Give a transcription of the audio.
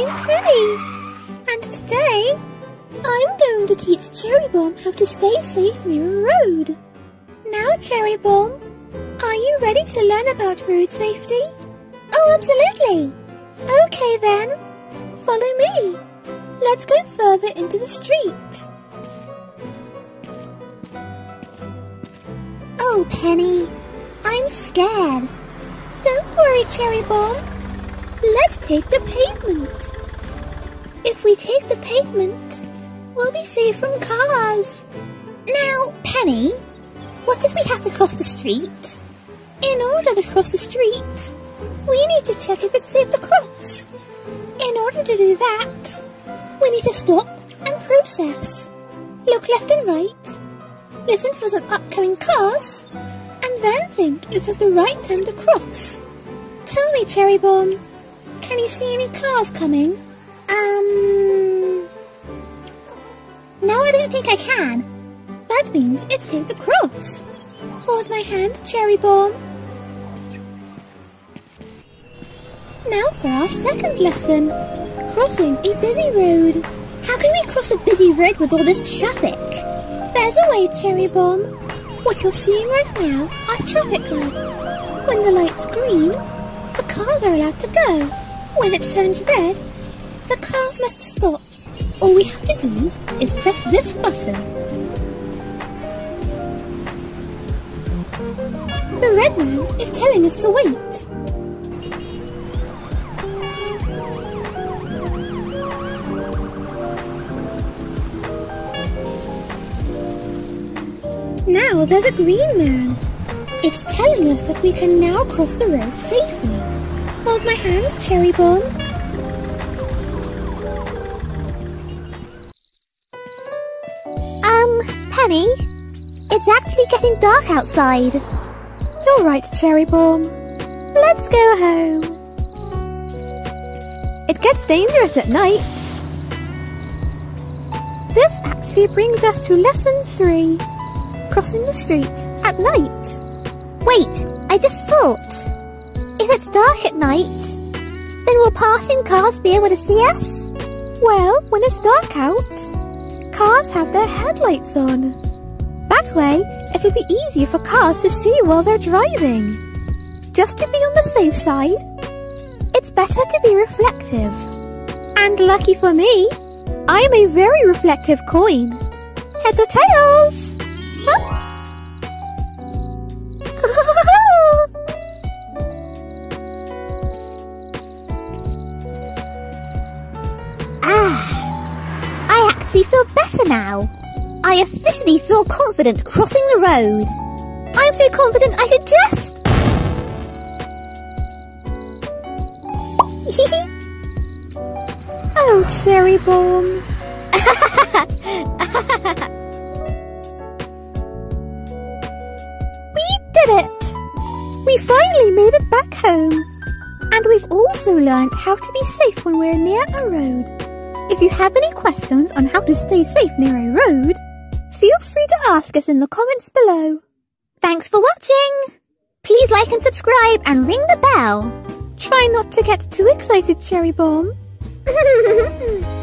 I'm Penny, and today I'm going to teach Cherry Bomb how to stay safe near a road. Now, Cherry Bomb, are you ready to learn about road safety? Oh, absolutely. Okay then, follow me. Let's go further into the street. Oh, Penny, I'm scared. Don't worry, Cherry Bomb. Let's take the pavement. If we take the pavement, we'll be safe from cars. Now, Penny, what if we have to cross the street? In order to cross the street, we need to check if it's safe to cross. In order to do that, we need to stop and process. Look left and right, listen for some upcoming cars, and then think if it's the right time to cross. Tell me, Cherry Bomb, can you see any cars coming? Um. No, I don't think I can. That means it's safe to cross. Hold my hand, Cherry Bomb. Now for our second lesson. Crossing a busy road. How can we cross a busy road with all this traffic? There's a way, Cherry Bomb. What you're seeing right now are traffic lights. When the light's green, the cars are allowed to go. When it turns red, the cars must stop. All we have to do is press this button. The red man is telling us to wait. Now there's a green man. It's telling us that we can now cross the road safely. Hold my hand, Cherry Bomb. Um, Penny, it's actually getting dark outside. You're right, Cherry Bomb. Let's go home. It gets dangerous at night. This actually brings us to lesson three crossing the street at night. Wait, I just thought. If it's dark at night, then will passing cars be able to see us? Well, when it's dark out, cars have their headlights on. That way, it'll be easier for cars to see while they're driving. Just to be on the safe side, it's better to be reflective. And lucky for me, I'm a very reflective coin. Heads or tails? Ah, I actually feel better now. I officially feel confident crossing the road. I'm so confident I could just... oh, Cherry Bomb. We did it! We finally made it back home. And we've also learned how to be safe when we're near a road. If you have any questions on how to stay safe near a road, feel free to ask us in the comments below. Thanks for watching! Please like and subscribe and ring the bell. Try not to get too excited, Cherry Bomb.